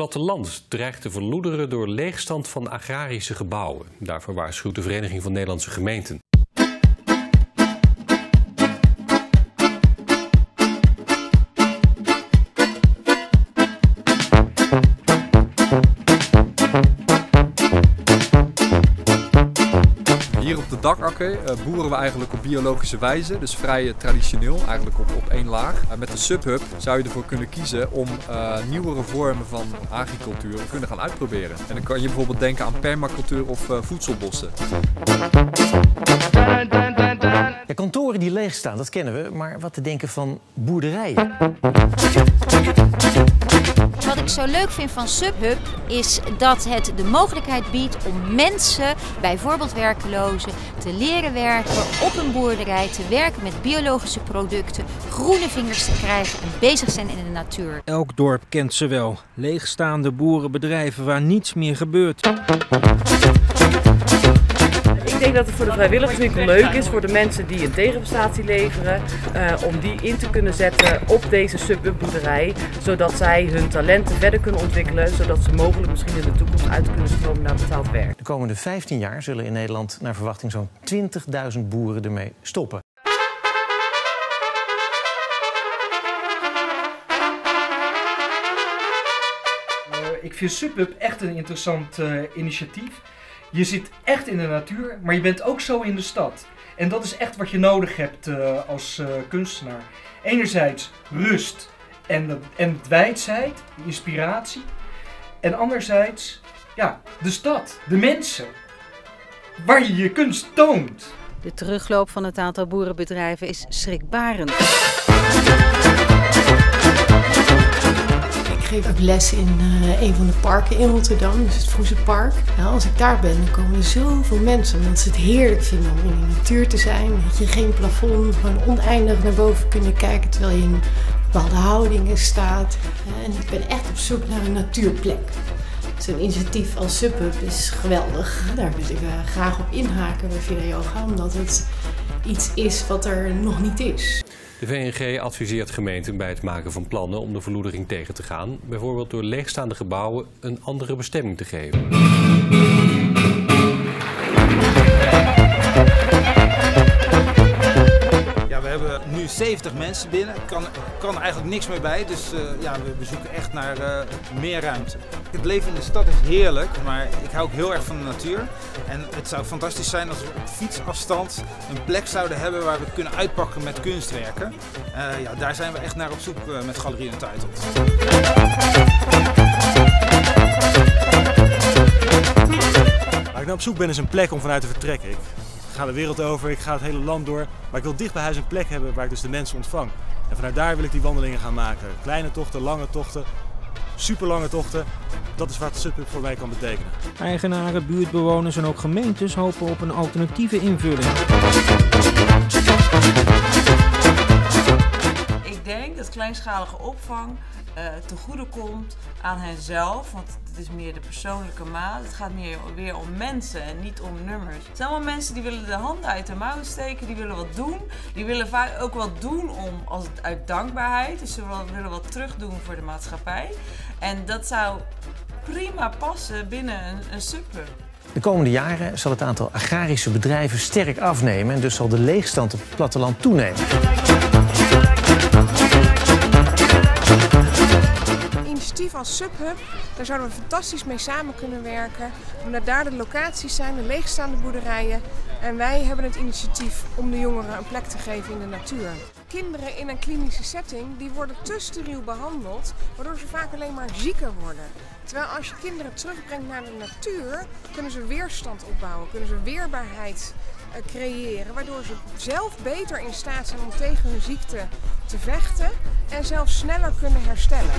platteland dreigt te verloederen door leegstand van agrarische gebouwen. Daarvoor waarschuwt de Vereniging van Nederlandse Gemeenten. De dakakker uh, boeren we eigenlijk op biologische wijze, dus vrij uh, traditioneel, eigenlijk op, op één laag. Uh, met de subhub zou je ervoor kunnen kiezen om nieuwere vormen van agricultuur te kunnen gaan uitproberen. En dan kan je bijvoorbeeld denken aan permacultuur of voedselbossen. Kantoren die leeg staan, dat kennen we, maar wat te denken van boerderijen? Zo leuk vind van Subhub is dat het de mogelijkheid biedt om mensen, bijvoorbeeld werkelozen, te leren werken op een boerderij, te werken met biologische producten, groene vingers te krijgen en bezig zijn in de natuur. Elk dorp kent ze wel. Leegstaande boerenbedrijven waar niets meer gebeurt. Ik denk dat het voor de vrijwilligerswinkel leuk is voor de mensen die een tegenprestatie leveren, uh, om die in te kunnen zetten op deze subbboerderij, zodat zij hun talenten verder kunnen ontwikkelen, zodat ze mogelijk misschien in de toekomst uit kunnen stromen naar betaald werk. De komende 15 jaar zullen in Nederland naar verwachting zo'n 20.000 boeren ermee stoppen. ik vind SubHub echt een interessant uh, initiatief. Je zit echt in de natuur, maar je bent ook zo in de stad. En dat is echt wat je nodig hebt uh, als uh, kunstenaar. Enerzijds rust en, en wijdheid, inspiratie. En anderzijds, ja, de stad, de mensen. Waar je je kunst toont. De terugloop van het aantal boerenbedrijven is schrikbarend. Geef ook les in uh, een van de parken in Rotterdam, dus het Vroezenpark. Nou, als ik daar ben, komen er zoveel mensen omdat ze het heerlijk vinden om in de natuur te zijn. Dat je geen plafond, gewoon oneindig naar boven kunnen kijken terwijl je in bepaalde houdingen staat. En ik ben echt op zoek naar een natuurplek. Zo'n initiatief als SubHub is geweldig. Daar wil ik uh, graag op inhaken bij Vida Yoga, omdat het iets is wat er nog niet is. De VNG adviseert gemeenten bij het maken van plannen om de verloedering tegen te gaan, bijvoorbeeld door leegstaande gebouwen een andere bestemming te geven. Nu 70 mensen binnen, kan, kan eigenlijk niks meer bij, dus uh, ja, we zoeken echt naar uh, meer ruimte. Het leven in de stad is heerlijk, maar ik hou ook heel erg van de natuur. En het zou fantastisch zijn als we op fietsafstand een plek zouden hebben waar we kunnen uitpakken met kunstwerken. Uh, ja, daar zijn we echt naar op zoek met Galerie Untitled. Waar ik nou op zoek ben is een plek om vanuit te vertrekken. Ik ga de wereld over, ik ga het hele land door. Maar ik wil dicht bij huis een plek hebben waar ik dus de mensen ontvang. En vanuit daar wil ik die wandelingen gaan maken. Kleine tochten, lange tochten, super lange tochten. Dat is wat SubHub voor mij kan betekenen. Eigenaren, buurtbewoners en ook gemeentes hopen op een alternatieve invulling. Kleinschalige opvang uh, te goede komt aan henzelf. Want het is meer de persoonlijke maat. Het gaat meer weer om mensen en niet om nummers. Het zijn allemaal mensen die willen de handen uit de mouwen steken. Die willen wat doen. Die willen vaak ook wat doen om, als uit dankbaarheid. Dus ze willen wat terug doen voor de maatschappij. En dat zou prima passen binnen een, een. De komende jaren zal het aantal agrarische bedrijven sterk afnemen en dus zal de leegstand op het platteland toenemen. Initiatief als Subhub, daar zouden we fantastisch mee samen kunnen werken. Omdat daar de locaties zijn, de leegstaande boerderijen. En wij hebben het initiatief om de jongeren een plek te geven in de natuur. Kinderen in een klinische setting die worden te steriel behandeld, waardoor ze vaak alleen maar zieker worden. Terwijl als je kinderen terugbrengt naar de natuur, kunnen ze weerstand opbouwen, kunnen ze weerbaarheid eh, creëren. Waardoor ze zelf beter in staat zijn om tegen hun ziekte te vechten en zelfs sneller kunnen herstellen.